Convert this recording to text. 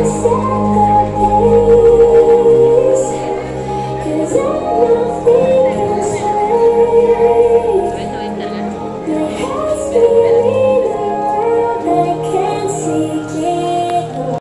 goodbye.